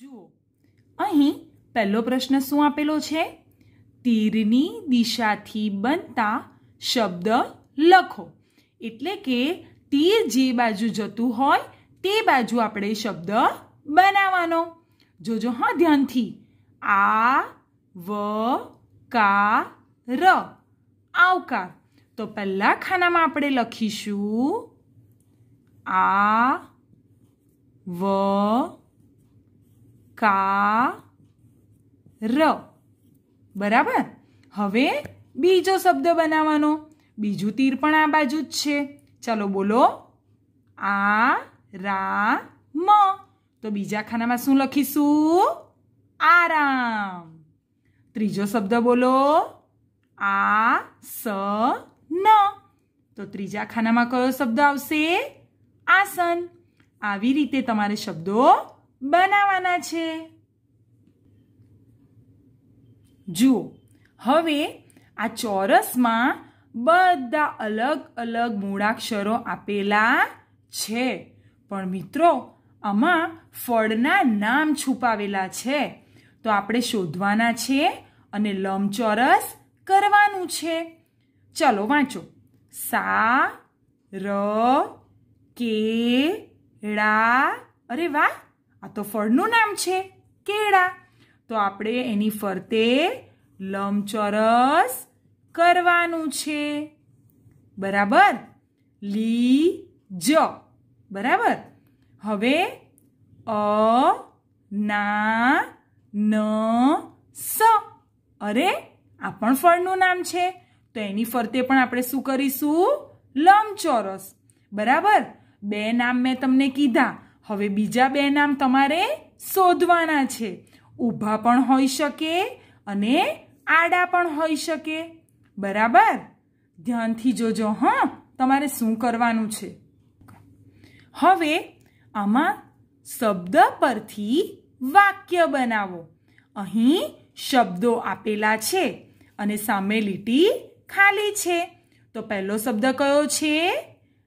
જુઓ, અહીં પહેલો પ્રશ્ન શું આપેલો છે? તીરની દિશાથી બનતા શબ્દ લખો. એટલે કે તીર જે બાજુ જતું હોય, તે બાજુ આપણે શબ્દ બનાવવાનો. જોજો હા ધ્યાનથી. આ, વ, કા, ર. આવકાર. તો પહેલા ખાનામાં આપણે લખીશું, આ, વ કા, ર. બરાબર? હવે બીજો શબ્દ બનાવવાનો. બીજું તીર પણ આ બાજુ જ છે. ચાલો બોલો. આ, રા, મ. તો બીજા ખાનામાં શું લખીશું? આરામ. ત્રીજો શબ્દ બોલો. આ, સ, ન. તો ત્રીજા ખાનામાં કયો શબ્દ આવશે? આસન. આવી રીતે તમારે શબ્દો બનાવવાના છે? જુઓ, હવે આ ચોરસમાં બધા અલગ અલગ મૂળાક્ષરો આપેલા છે. પણ મિત્રો, આમાં ફળના નામ છુપાવેલા છે. તો આપણે શોધવાના છે અને લંબચોરસ કરવાનું છે. ચલો વાંચો. સા, ર કેળા અરે વાહ! આ તો ફળનું નામ છે, કેળા. તો આપણે એની ફરતે લંબચોરસ કરવાનું છે. બરાબર? લી જ બરાબર? હવે અ ના ન સ અરે, આ પણ ફળનું નામ છે. તો એની ફરતે પણ આપણે શું કરીશું? લંબચોરસ. બરાબર? બે નામ મેં તમને કીધા. હવે બીજા બે નામ તમારે શોધવાના છે. ઊભા પણ હોઈ શકે અને આડા પણ હોઈ શકે. બરાબર? ધ્યાનથી જોજો, હા? તમારે શું કરવાનું છે? હવે આમાં શબ્દ પરથી વાક્ય બનાવો. અહીં શબ્દો આપેલા છે અને સામે લીટી ખાલી છે. તો પહેલો શબ્દ કયો છે?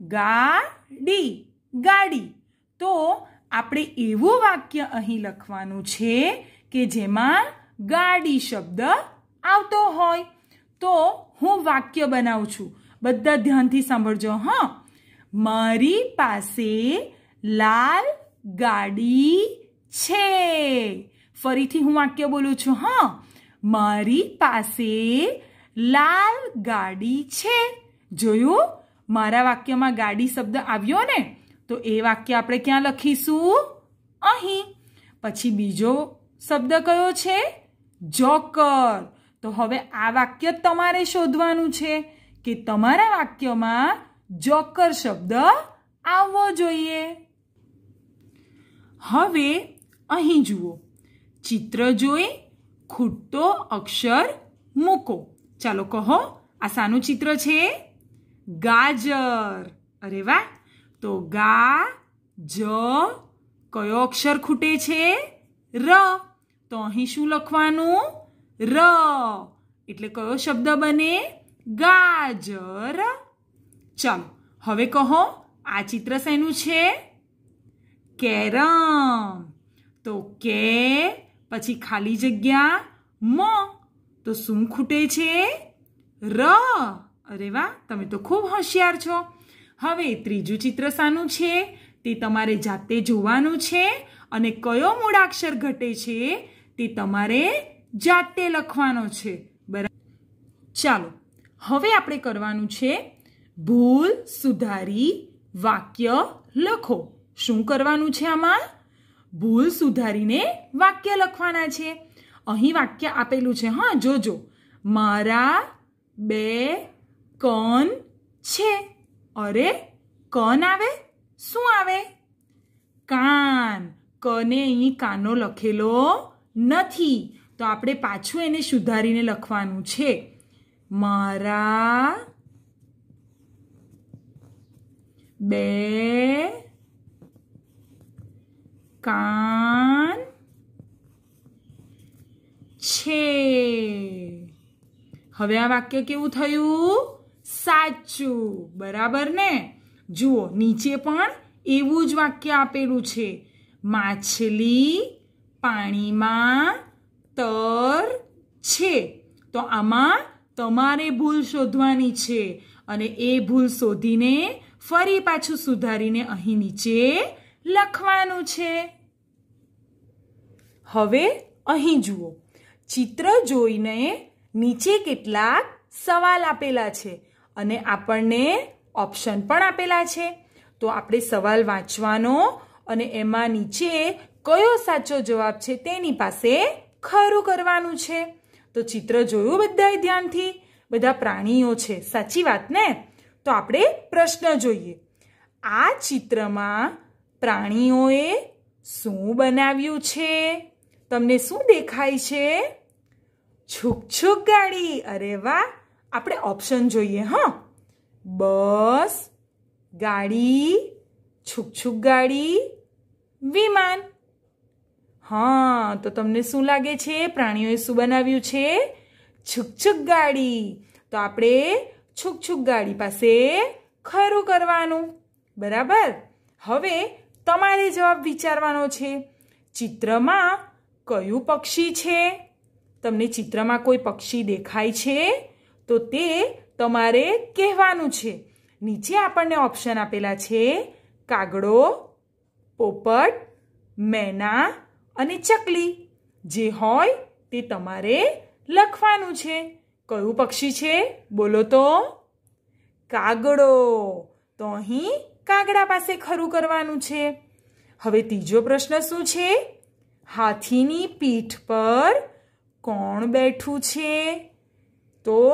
ગાડી. ગાડી. તો આપણે એવું વાક્ય અહીં લખવાનું છે કે જેમાં ગાડી શબ્દ આવતો હોય. તો હું વાક્ય બનાવું છું. બધા ધ્યાનથી સાંભળજો, હા? મારી પાસે લાલ ગાડી છે. ફરીથી હું વાક્ય બોલું છું, હા? મારી પાસે લાલ ગાડી છે. જોયું? મારા વાક્યમાં ગાડી શબ્દ આવ્યો ને? તો એ વાક્ય આપણે ક્યાં લખીશું? અહીં. પછી બીજો શબ્દ કયો છે? જોકર. તો હવે આ વાક્ય તમારે શોધવાનું છે કે તમારા વાક્યમાં જોકર શબ્દ આવવો જોઈએ. હવે અહીં જુઓ. ચિત્ર જોઈ ખૂટતો અક્ષર મૂકો. ચાલો કહો, આ શાનું ચિત્ર છે? ગાજર. અરે વાહ! તો ગા, જ, કયો અક્ષર ખૂટે છે? ર. તો અહીં શું લખવાનું? ર. એટલે કયો શબ્દ બને? ગાજર. ચાલો, હવે કહો, આ ચિત્ર શેનું છે? કેરમ. તો કે, પછી ખાલી જગ્યા, મ. તો શું ખૂટે છે? ર. અરે વાહ, તમે તો ખૂબ હોશિયાર છો. હવે ત્રીજું ચિત્ર શાનું છે. તે તમારે જાતે જોવાનું છે અને કયો મૂળાક્ષર ઘટે છે તે તમારે જાતે લખવાનો છે. બરાબર ચાલો, હવે આપણે કરવાનું છે. ભૂલ સુધારી વાક્ય લખો. શું કરવાનું છે આમાં? ભૂલ સુધારીને વાક્ય લખવાના છે. અહીં વાક્ય આપેલું છે, હા, જોજો. મારા બે કન છે. અરે, કન આવે? શું આવે? કાન. કને અહીં કાનો લખેલો નથી. તો આપણે પાછું એને સુધારીને લખવાનું છે. મારા બે કાન છે. હવે આ વાક્ય કેવું થયું? સાચું, બરાબર ને? જુઓ, નીચે પણ એવું જ વાક્ય આપેલું છે. માછલી પાણીમાં તર છે. તો આમાં તમારે ભૂલ શોધવાની છે અને એ ભૂલ શોધીને ફરી પાછું સુધારીને અહીં નીચે લખવાનું છે. હવે અહીં જુઓ. ચિત્ર જોઈને નીચે કેટલાક સવાલ આપેલા છે. અને આપણને ઓપ્શન પણ આપેલા છે. તો આપણે સવાલ વાંચવાનો અને એમાં નીચે કયો સાચો જવાબ છે તેની પાસે ખરું કરવાનું છે. તો ચિત્ર જોયું બધાએ ધ્યાનથી? બધા પ્રાણીઓ છે. સાચી વાત ને? તો આપણે પ્રશ્ન જોઈએ. આ ચિત્રમાં પ્રાણીઓએ શું બનાવ્યું છે? તમને શું દેખાય છે? છુક છુક ગાડી. અરે વાહ! આપણે ઓપ્શન જોઈએ, હા. બસ, ગાડી છુક છુક ગાડી, વિમાન. હા, તો તમને શું લાગે છે? પ્રાણીઓએ શું બનાવ્યું છે? છુક છુક ગાડી. તો આપણે છુક છુક ગાડી પાસે ખરું કરવાનું. બરાબર? હવે તમારે જવાબ વિચારવાનો છે. ચિત્રમાં કયું પક્ષી છે? તમને ચિત્રમાં કોઈ પક્ષી દેખાય છે? તો તે તમારે કહેવાનું છે. નીચે આપણને ઓપ્શન આપેલા છે કાગડો, પોપટ, મેના અને ચકલી. જે હોય તે તમારે લખવાનું છે. કયું પક્ષી છે? બોલો તો. કાગડો. તો અહીં કાગડા પાસે ખરું કરવાનું છે. હવે ત્રીજો પ્રશ્ન શું છે? હાથીની પીઠ પર કોણ બેઠું છે? તો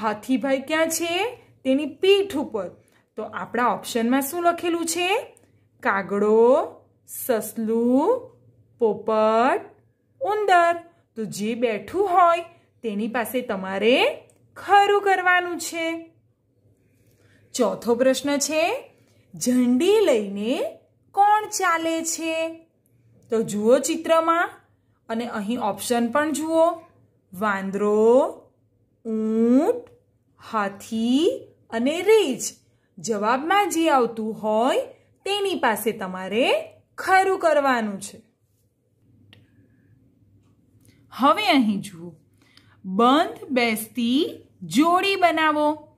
હાથીભાઈ ક્યાં છે? તેની પીઠ ઉપર. તો આપણા ઓપ્શનમાં શું લખેલું છે? કાગડો, સસલું, પોપટ, ઉંદર. તો જે બેઠું હોય, તેની પાસે તમારે ખરું કરવાનું છે. ચોથો પ્રશ્ન છે, ઝંડી લઈને કોણ ચાલે છે? તો જુઓ ચિત્રમાં, અને અહીં ઓપ્શન પણ જુઓ. વાંદરો ઊંટ, હાથી અને રીંછ. જવાબમાં જે આવતું હોય તેની પાસે તમારે ખરું કરવાનું છે. હવે અહીં જુઓ. બંધ, બેસતી, જોડી બનાવો.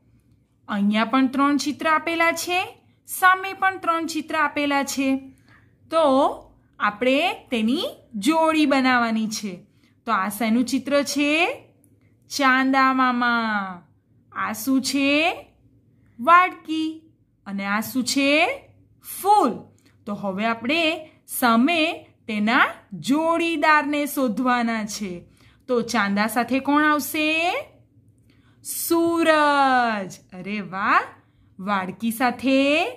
અહીંયા પણ ત્રણ ચિત્ર આપેલા છે, સામે પણ ત્રણ ચિત્ર આપેલા છે. તો આપણે તેની જોડી બનાવવાની છે. તો આ શેનું ચિત્ર છે? ચાંદા મામા. આ શું છે વાડકી અને આ શું છે ફૂલ. તો હવે આપણે સામે તેના જોડીદારને શોધવાના છે. તો ચાંદા સાથે કોણ આવશે? સૂરજ. અરે વાહ! વાડકી સાથે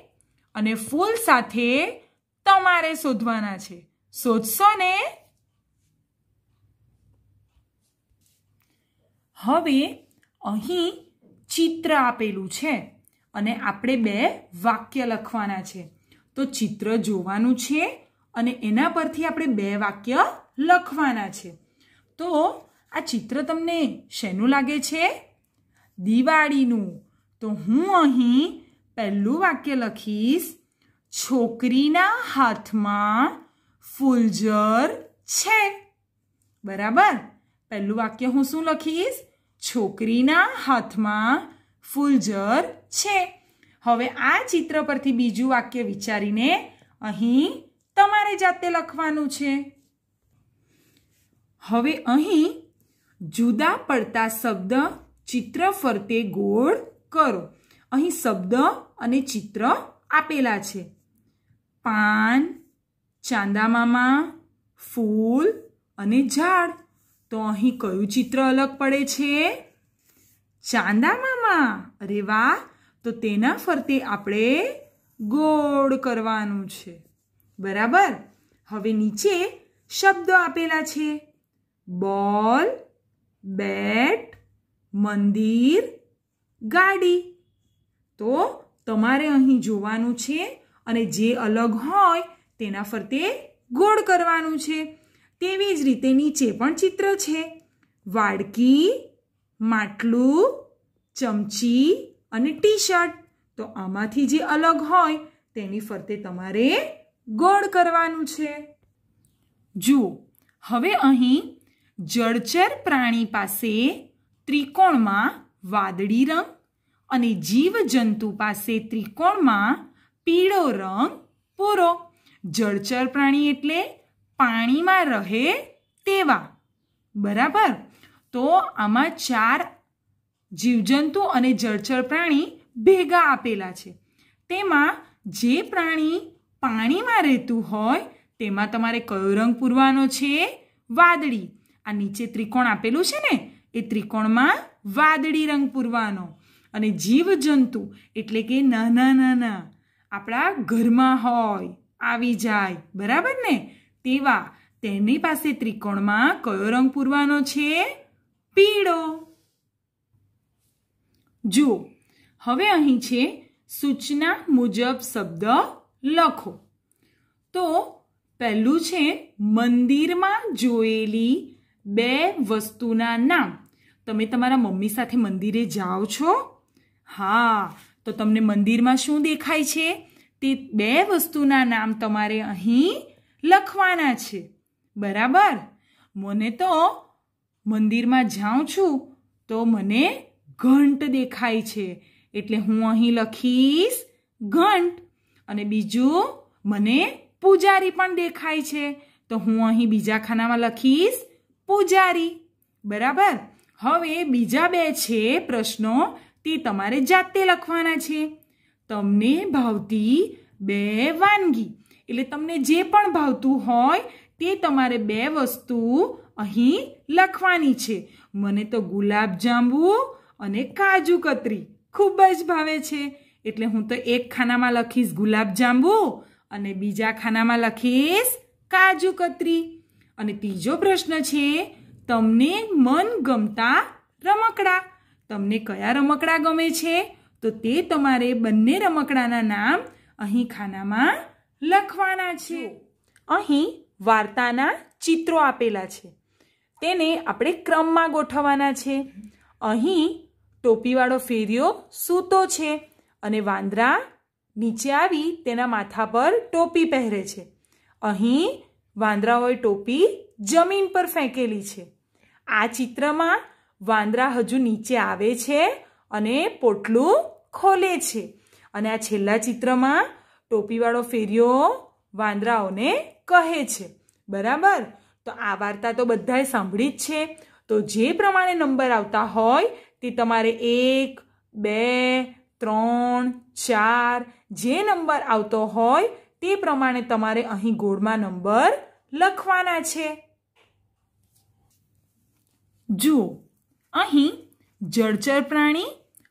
અને ફૂલ સાથે તમારે શોધવાના છે. શોધશો ને? હવે અહીં ચિત્ર આપેલું છે અને આપણે બે વાક્ય લખવાના છે. તો ચિત્ર જોવાનું છે અને એના પરથી આપણે બે વાક્ય લખવાના છે. તો આ ચિત્ર તમને શેનું લાગે છે? દિવાળીનું. તો હું અહીં પહેલું વાક્ય લખીશ. છોકરીના હાથમાં ફૂલઝર છે. બરાબર? પહેલું વાક્ય હું શું લખીશ? છોકરીના હાથમાં ફૂલઝર છે. હવે આ ચિત્ર પરથી બીજું વાક્ય વિચારીને અહીં તમારે જાતે લખવાનું છે. હવે અહીં જુદા પડતા શબ્દ ચિત્ર ફરતે ગોળ કરો. અહીં શબ્દ અને ચિત્ર આપેલા છે. પાન ચાંદામામા ફૂલ અને ઝાડ. તો અહીં કયું ચિત્ર અલગ પડે છે? ચાંદામામા અરે વાહ! તો તેના ફરતે આપણે ગોળ કરવાનું છે. બરાબર? હવે નીચે શબ્દો આપેલા છે. બોલ, બેટ, મંદિર, ગાડી. તો તમારે અહીં જોવાનું છે અને જે અલગ હોય તેના ફરતે ગોળ કરવાનું છે. તેવી જ રીતે નીચે પણ ચિત્ર છે. વાડકી, માટલું, ચમચી અને ટી શર્ટ તો આમાંથી જે અલગ હોય તેની ફરતે તમારે ગોળ કરવાનું છે. જુઓ, હવે અહીં જળચર પ્રાણી પાસે ત્રિકોણમાં વાદળી રંગ અને જીવજંતુ પાસે ત્રિકોણમાં પીળો રંગ પૂરો. જળચર પ્રાણી એટલે પાણીમાં રહે તેવા. બરાબર? તો આમાં ચાર જીવજંતુ અને જળચર પ્રાણી ભેગા આપેલા છે. તેમાં જે પ્રાણી પાણીમાં રહેતું હોય, તેમાં તમારે કયો રંગ પૂરવાનો છે? વાદળી. આ નીચે ત્રિકોણ આપેલું છે ને, એ ત્રિકોણમાં વાદળી રંગ પૂરવાનો. અને જીવજંતુ એટલે કે નાના નાના આપણા ઘરમાં હોય, આવી જાય. બરાબર ને? તેવા તેની પાસે ત્રિકોણમાં કયો રંગ પૂરવાનો છે? પીળો. જુઓ, હવે અહીં છે સૂચના મુજબ શબ્દ લખો. તો પહેલું છે મંદિરમાં જોયેલી બે વસ્તુના નામ. તમે તમારા મમ્મી સાથે મંદિરે જાઓ છો? હા, તો તમને મંદિરમાં શું દેખાય છે? તે બે વસ્તુના નામ તમારે અહીં લખવાના છે. બરાબર? મને તો મંદિરમાં જાઉં છું તો મને ઘંટ દેખાય છે. એટલે હું અહીં લખીશ ઘંટ. અને બીજું, મને પૂજારી પણ દેખાય છે. તો હું અહીં બીજા ખાનામાં લખીશ પૂજારી. બરાબર? હવે બીજા બે છે પ્રશ્નો, તે તમારે જાતે લખવાના છે. તમને ભાવતી બે વાનગી. એટલે તમને જે પણ ભાવતું હોય તે તમારે બે વસ્તુ અહીં લખવાની છે. મને તો ગુલાબ જાંબુ અને કાજુ કતરી ખૂબ જ ભાવે છે. એટલે હું તો એક ખાનામાં લખીશ ગુલાબ જાંબુ અને બીજા ખાનામાં લખીશ કાજુ કતરી. અને ત્રીજો પ્રશ્ન છે, તમને મન ગમતા રમકડા. તમને કયા રમકડા ગમે છે? તો તે તમારે બંને રમકડાના નામ અહીં ખાનામાં લખવાના છે. અહીં વાર્તાના ચિત્રો આપેલા છે. તેને આપણે ક્રમમાં ગોઠવવાના છે. અહીં ટોપીવાળો ફેરિયો સૂતો છે અને વાંદરા નીચે આવી તેના માથા પર ટોપી પહેરે છે. અહીં વાંદરાઓએ ટોપી જમીન પર ફેંકેલી છે. આ ચિત્રમાં વાંદરા હજુ નીચે આવે છે અને પોટલું ખોલે છે. અને આ છેલ્લા ચિત્રમાં ટોપીવાળો ફેરિયો વાંદરાઓને કહે છે. બરાબર? તો આ વાર્તા તો બધાએ સાંભળી જ છે. તો જે પ્રમાણે નંબર આવતા હોય, તે તમારે એક, બે, ત્રણ, ચાર જે નંબર આવતો હોય, તે પ્રમાણે તમારે અહીં ગોળમાં નંબર લખવાના છે. જુઓ, અહીં જળચર પ્રાણી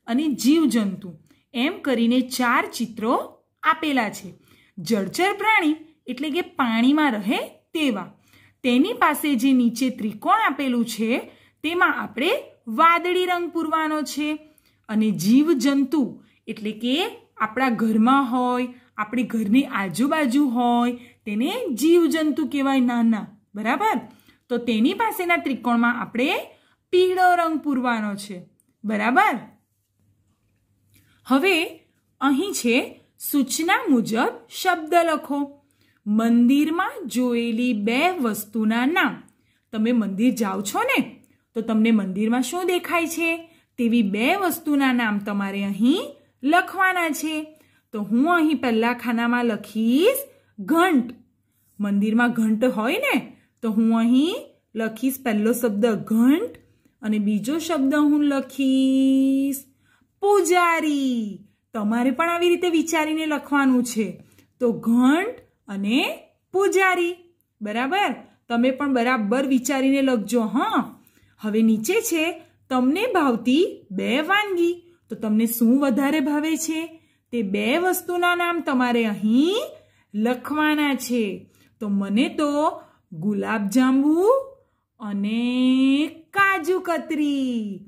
અને જીવજંતુ એમ કરીને ચાર ચિત્રો આપેલા છે. જળચર પ્રાણી એટલે કે પાણીમાં રહે તેવા. તેની પાસે જે નીચે ત્રિકોણ આપેલું છે, તેમાં આપણે વાદળી રંગ પૂરવાનો છે અને જીવજંતુ એટલે કે આપણા ઘરમાં હોય, આપણી ઘરની આજુબાજુ હોય, તેને જીવજંતુ કહેવાય નાના, બરાબર? તો તેની પાસેના ત્રિકોણમાં આપણે પીળો રંગ પૂરવાનો છે, બરાબર? હવે અહીં છે સૂચના મુજબ શબ્દ લખો. મંદિરમાં જોયેલી બે વસ્તુના નામ. તમે મંદિર જાઓ છો ને, તો તમને મંદિરમાં શું દેખાય છે? તેવી બે વસ્તુના નામ તમારે અહીં લખવાના છે. તો હું અહીં પહેલા ખાનામાં લખીશ ઘંટ. મંદિરમાં ઘંટ હોય ને, તો હું અહીં લખીશ પહેલો શબ્દ ઘંટ અને બીજો શબ્દ હું લખીશ પૂજારી. તમારે પણ આવી રીતે વિચારીને લખવાનું છે. તો ઘંટ અને પૂજારી. બરાબર? તમે પણ બરાબર વિચારીને લખજો, હા? હવે નીચે છે, તમને ભાવતી બે વાનગી. તો તમને શું વધારે ભાવે છે? તે બે વસ્તુના નામ તમારે અહીં લખવાના છે. તો મને તો ગુલાબજાંબુ અને કાજુ કતરી.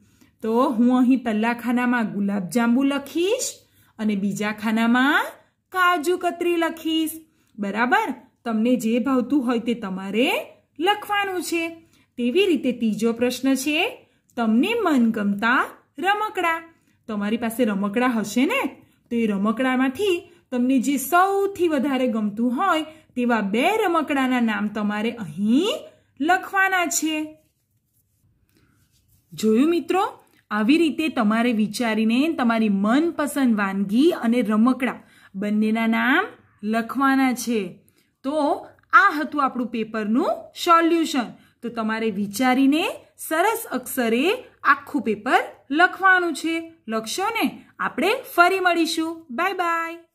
તો હું અહીં પહેલા ખાનામાં ગુલાબ જાંબુ લખીશ અને બીજા ખાનામાં કાજુ કતરી લખીશ. બરાબર? તમને જે ભાવતું હોય તે તમારે લખવાનું છે. તેવી રીતે ત્રીજો પ્રશ્ન છે, તમને મનગમતા રમકડા. તમારી પાસે રમકડા હશે ને? તો એ રમકડામાંથી તમને જે સૌથી વધારે ગમતું હોય તેવા બે રમકડાના નામ તમારે અહીં લખવાના છે. જોયું મિત્રો? આવી રીતે તમારે વિચારીને તમારી મનપસંદ વાનગી અને રમકડા બંનેના નામ લખવાના છે. તો આ હતું આપણું પેપરનું સોલ્યુશન. તો તમારે વિચારીને સરસ અક્ષરે આખું પેપર લખવાનું છે. લખશો ને? આપણે ફરી મળીશું. Bye bye.